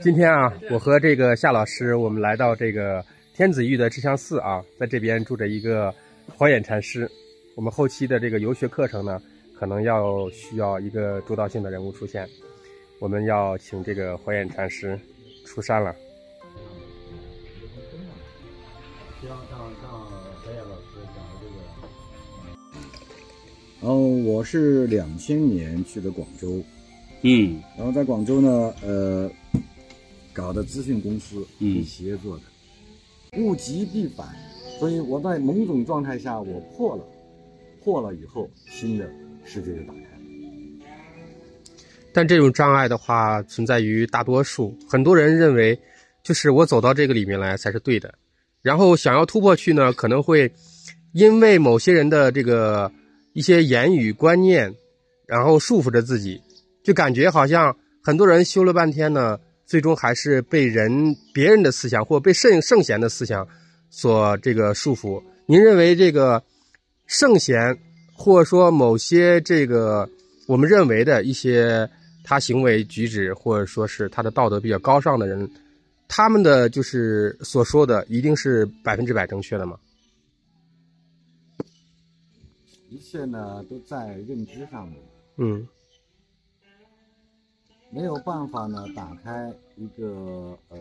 今天啊，我和这个夏老师，我们来到这个天子峪的智祥寺啊，在这边住着一个怀远禅师。我们后期的这个游学课程呢，可能要需要一个主导性的人物出现。我们要请这个怀远禅师出山了。希望让让怀远老师讲这个。然后我是两千年去的广州，嗯然后在广州呢，呃，搞的咨询公司，嗯跟企业做的，物极必反，所以我在某种状态下我破了，破了以后，新的世界就打开了。但这种障碍的话，存在于大多数。很多人认为，就是我走到这个里面来才是对的，然后想要突破去呢，可能会因为某些人的这个一些言语观念，然后束缚着自己，就感觉好像很多人修了半天呢，最终还是被人别人的思想或被圣圣贤的思想所这个束缚。您认为这个圣贤，或者说某些这个我们认为的一些他行为举止，或者说是他的道德比较高尚的人，他们的就是所说的一定是百分之百正确的吗？一切呢都在认知上面，嗯没有办法呢打开一个呃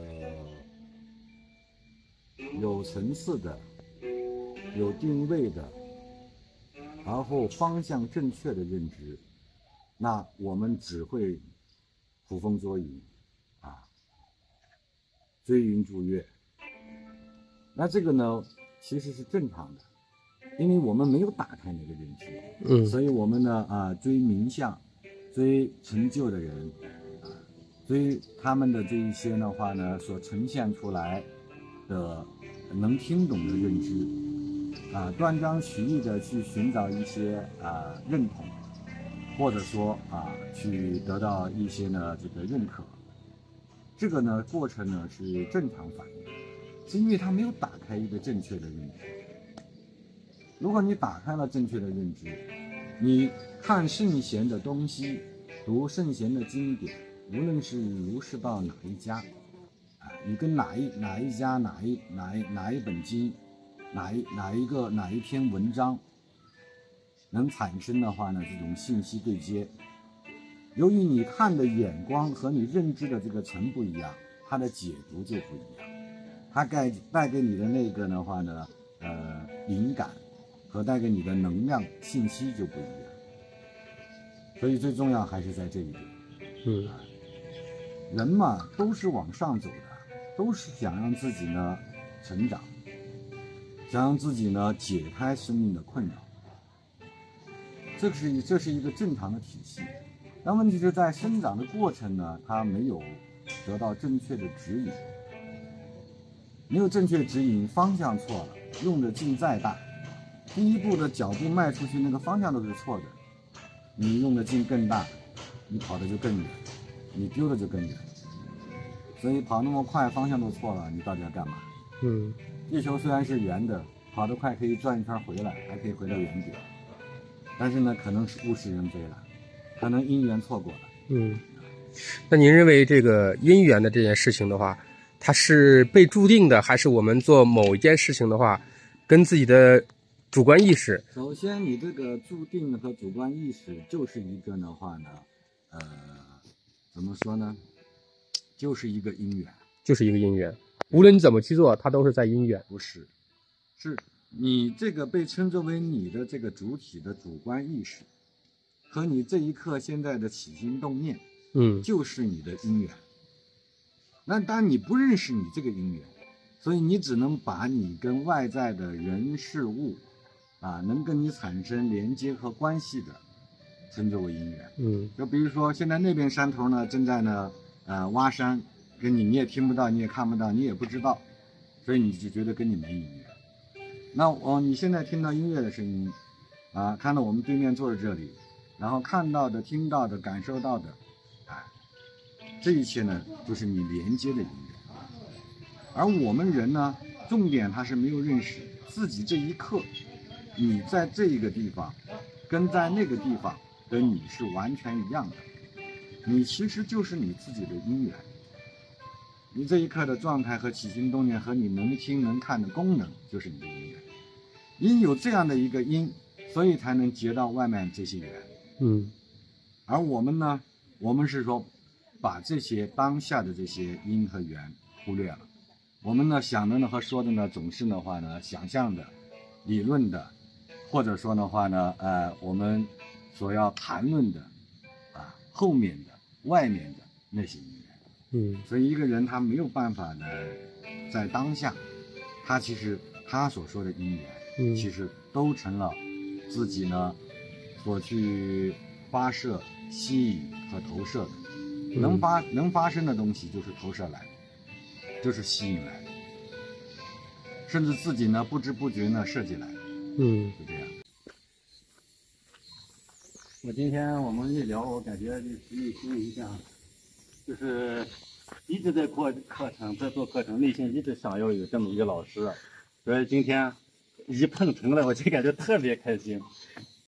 有层次的、有定位的，然后方向正确的认知，那我们只会捕风捉影啊，追云逐月。那这个呢，其实是正常的，因为我们没有打开那个认知。嗯所以我们呢啊追名相，追成就的人，啊，追他们的这一些的话呢所呈现出来的能听懂的认知，啊，断章取义的去寻找一些啊认同，或者说啊去得到一些呢这个认可，这个呢过程呢是正常反应，是因为他没有打开一个正确的认知。如果你打开了正确的认知，你看圣贤的东西，读圣贤的经典，无论是儒释道哪一家，啊，你跟哪一哪一家哪一哪一哪一本经，哪一哪一个哪一篇文章，能产生的话呢，这种信息对接，由于你看的眼光和你认知的这个层不一样，它的解读就不一样，它带带给你的那个的话呢，呃，灵感。和带给你的能量信息就不一样，所以最重要还是在这一点。嗯人嘛，都是往上走的，都是想让自己呢成长，想让自己呢解开生命的困扰。这是这是一个正常的体系，但问题是在生长的过程呢，它没有得到正确的指引，没有正确指引，方向错了，用的劲再大。第一步的脚步迈出去，那个方向都是错的，你用的劲更大，你跑的就更远，你丢的就更远。所以跑那么快，方向都错了，你到底要干嘛？嗯地球虽然是圆的，跑得快可以转一圈回来，还可以回到原点，但是呢，可能是物是人非了，可能因缘错过了。嗯。那您认为这个因缘的这件事情的话，它是被注定的，还是我们做某一件事情的话，跟自己的主观意识？首先，你这个注定和主观意识就是一个的话呢，呃，怎么说呢？就是一个因缘，就是一个因缘，无论你怎么去做，它都是在因缘。不是，是你这个被称之为你的这个主体的主观意识，和你这一刻现在的起心动念，嗯就是你的因缘。那当你不认识你这个因缘，所以你只能把你跟外在的人事物，啊，能跟你产生连接和关系的，称之为因缘。嗯就比如说现在那边山头呢正在呢呃挖山，跟你你也听不到，你也看不到，你也不知道，所以你就觉得跟你没因缘。那我你现在听到音乐的声音，啊，看到我们对面坐在这里，然后看到的、听到的、感受到的，啊，这一切呢，就是你连接的因缘。而我们人呢，重点他是没有认识自己这一刻，你在这一个地方，跟在那个地方的你是完全一样的，你其实就是你自己的因缘。你这一刻的状态和起心动念和你能听能看的功能，就是你的因缘。因有这样的一个因，所以才能结到外面这些缘。嗯而我们呢，我们是说，把这些当下的这些因和缘忽略了。我们呢想的呢和说的呢，总是的话呢，想象的、理论的，或者说的话呢，呃，我们所要谈论的，啊，后面的、外面的那些因缘。嗯。所以一个人他没有办法呢，在当下，他其实他所说的因缘，嗯。其实都成了自己呢所去发射、吸引和投射的。能发能发生的东西就是投射来的，就是吸引来的，甚至自己呢不知不觉呢设计来的，嗯就这样。我今天我们一聊，我感觉就是内心一下，就是一直在过课程，在做课程，内心一直想要有这么一个老师，所以今天一碰成了，我就感觉特别开心。